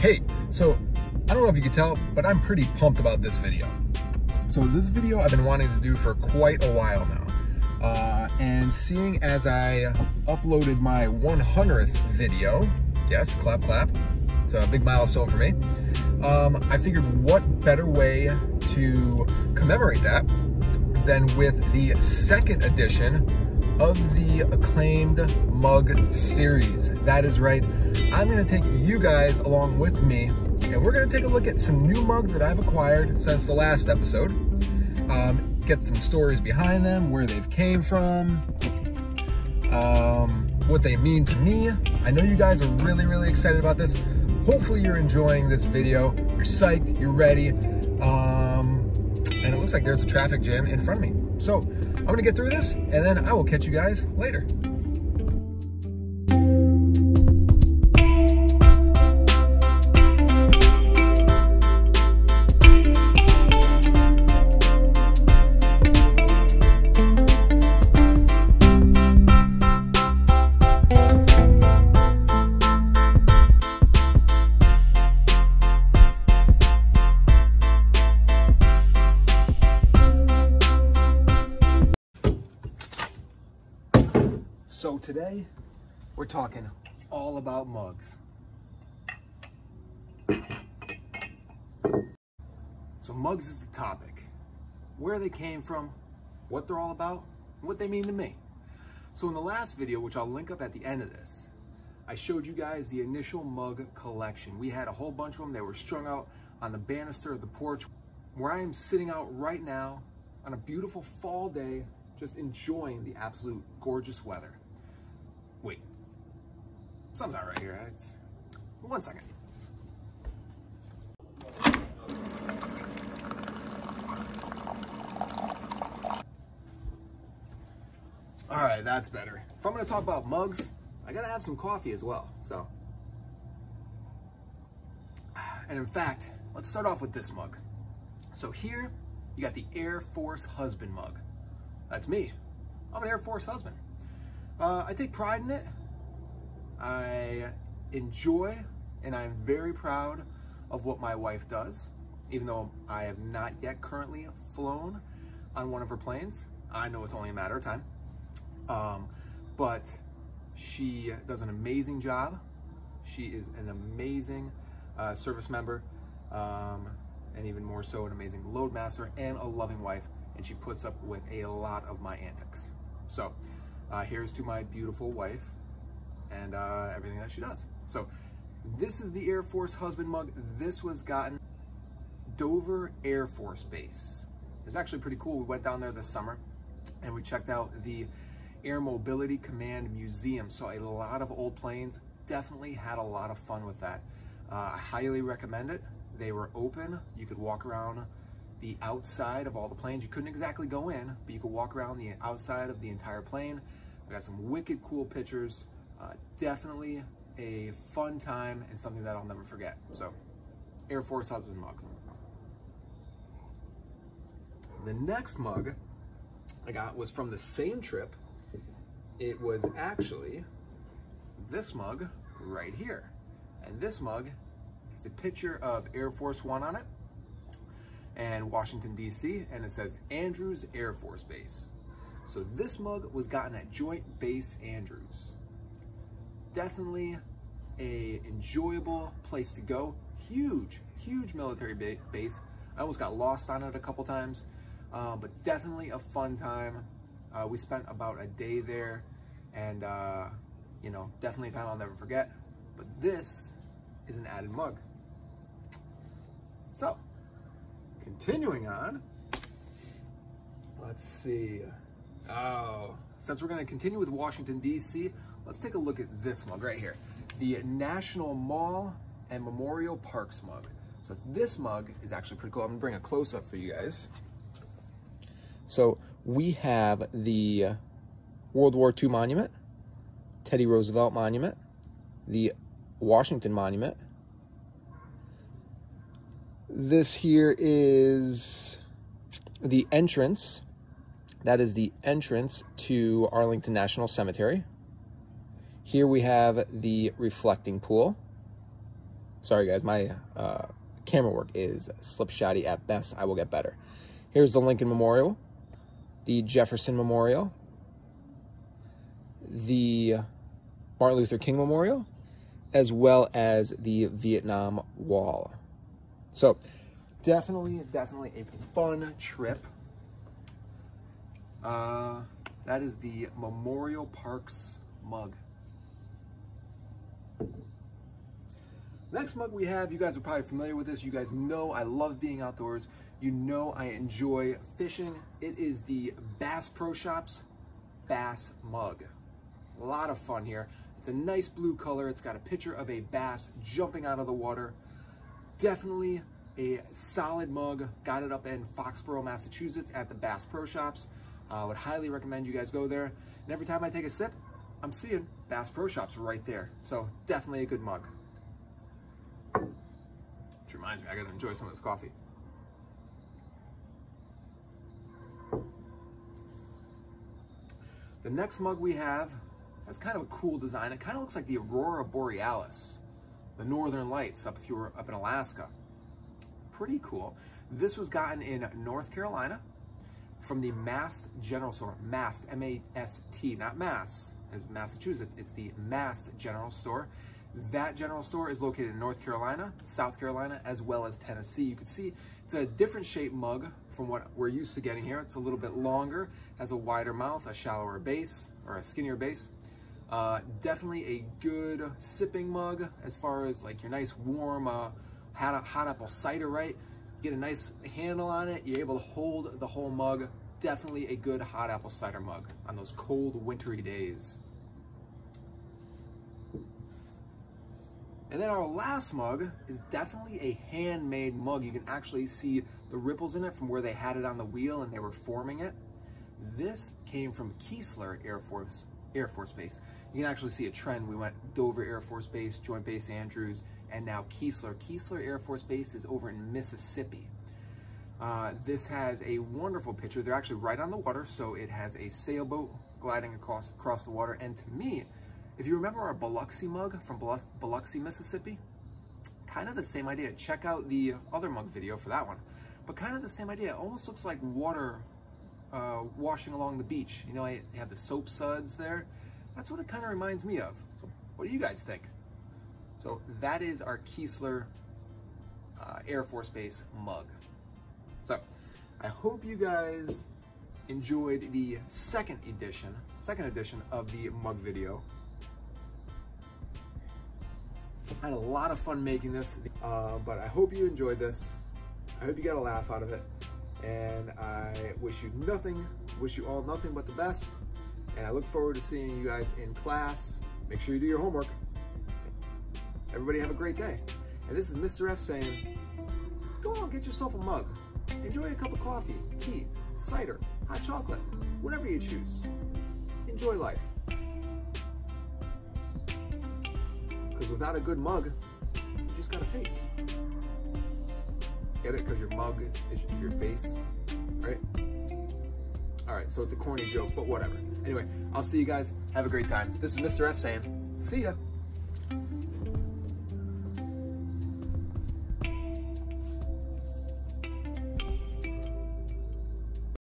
hey, so I don't know if you can tell, but I'm pretty pumped about this video. So this video I've been wanting to do for quite a while now. Uh, and seeing as I uploaded my 100th video, yes, clap, clap, it's a big milestone for me. Um, I figured what better way to commemorate that than with the second edition of the acclaimed mug series. That is right, I'm gonna take you guys along with me and we're gonna take a look at some new mugs that I've acquired since the last episode. Um, get some stories behind them, where they've came from, um, what they mean to me. I know you guys are really, really excited about this. Hopefully you're enjoying this video. You're psyched, you're ready. Um, and it looks like there's a traffic jam in front of me. So I'm gonna get through this and then I will catch you guys later. Today, we're talking all about mugs. So mugs is the topic. Where they came from, what they're all about, what they mean to me. So in the last video, which I'll link up at the end of this, I showed you guys the initial mug collection. We had a whole bunch of them. They were strung out on the banister of the porch where I am sitting out right now on a beautiful fall day, just enjoying the absolute gorgeous weather. Wait, something's not right here. It's, one second. All right, that's better. If I'm gonna talk about mugs, I gotta have some coffee as well, so. And in fact, let's start off with this mug. So here, you got the Air Force husband mug. That's me. I'm an Air Force husband. Uh, I take pride in it. I enjoy and I'm very proud of what my wife does, even though I have not yet currently flown on one of her planes. I know it's only a matter of time. Um, but she does an amazing job. She is an amazing uh, service member, um, and even more so, an amazing loadmaster and a loving wife. And she puts up with a lot of my antics. So uh, here's to my beautiful wife and uh, everything that she does. So this is the Air Force husband mug. This was gotten Dover Air Force Base. It's actually pretty cool. We went down there this summer and we checked out the Air Mobility Command Museum. Saw a lot of old planes. Definitely had a lot of fun with that. Uh, I highly recommend it. They were open. You could walk around the outside of all the planes. You couldn't exactly go in, but you could walk around the outside of the entire plane. I got some wicked cool pictures. Uh, definitely a fun time and something that I'll never forget. So, Air Force Husband mug. The next mug I got was from the same trip. It was actually this mug right here. And this mug has a picture of Air Force One on it and Washington, D.C., and it says Andrews Air Force Base. So this mug was gotten at Joint Base Andrews. Definitely a enjoyable place to go. Huge, huge military ba base. I almost got lost on it a couple times, uh, but definitely a fun time. Uh, we spent about a day there and, uh, you know, definitely a time I'll never forget. But this is an added mug. So, continuing on, let's see. Oh, since we're going to continue with Washington, D.C., let's take a look at this mug right here. The National Mall and Memorial Parks mug. So this mug is actually pretty cool. I'm going to bring a close-up for you guys. So we have the World War II monument, Teddy Roosevelt monument, the Washington monument. This here is the entrance that is the entrance to Arlington National Cemetery. Here we have the reflecting pool. Sorry guys, my uh, camera work is slipshotty at best. I will get better. Here's the Lincoln Memorial, the Jefferson Memorial, the Martin Luther King Memorial, as well as the Vietnam Wall. So definitely, definitely a fun trip. Uh, that is the Memorial Parks mug. Next mug we have, you guys are probably familiar with this. You guys know I love being outdoors. You know I enjoy fishing. It is the Bass Pro Shops Bass Mug. A lot of fun here. It's a nice blue color. It's got a picture of a bass jumping out of the water. Definitely a solid mug. Got it up in Foxborough, Massachusetts at the Bass Pro Shops. I uh, would highly recommend you guys go there. And every time I take a sip, I'm seeing Bass Pro Shops right there. So definitely a good mug. Which reminds me, I gotta enjoy some of this coffee. The next mug we have has kind of a cool design. It kind of looks like the Aurora Borealis, the Northern Lights up were up in Alaska. Pretty cool. This was gotten in North Carolina from the Mast General Store. Mast, M-A-S-T, not Mass, Massachusetts. It's the Mast General Store. That general store is located in North Carolina, South Carolina, as well as Tennessee. You can see it's a different shaped mug from what we're used to getting here. It's a little bit longer, has a wider mouth, a shallower base, or a skinnier base. Uh, definitely a good sipping mug as far as like your nice warm uh, hot, hot apple cider, right? Get a nice handle on it. You're able to hold the whole mug. Definitely a good hot apple cider mug on those cold wintry days. And then our last mug is definitely a handmade mug. You can actually see the ripples in it from where they had it on the wheel and they were forming it. This came from Keesler Air Force Air Force Base. You can actually see a trend. We went Dover Air Force Base, Joint Base Andrews, and now Keesler. Keesler Air Force Base is over in Mississippi. Uh, this has a wonderful picture. They're actually right on the water, so it has a sailboat gliding across across the water. And to me, if you remember our Biloxi mug from Biloxi, Mississippi, kind of the same idea. Check out the other mug video for that one. But kind of the same idea. It almost looks like water uh, washing along the beach. You know, I have the soap suds there. That's what it kind of reminds me of. So what do you guys think? So that is our Keesler uh, Air Force Base mug. So I hope you guys enjoyed the second edition, second edition of the mug video. I had a lot of fun making this, uh, but I hope you enjoyed this. I hope you got a laugh out of it. And I wish you nothing, wish you all nothing but the best. And I look forward to seeing you guys in class. Make sure you do your homework. Everybody have a great day. And this is Mr. F saying, go on, get yourself a mug. Enjoy a cup of coffee, tea, cider, hot chocolate, whatever you choose. Enjoy life. Because without a good mug, you just got a face. Get it? Because your mug is your face, right? All right, so it's a corny joke, but whatever. Anyway, I'll see you guys. Have a great time. This is Mr. F saying, see ya.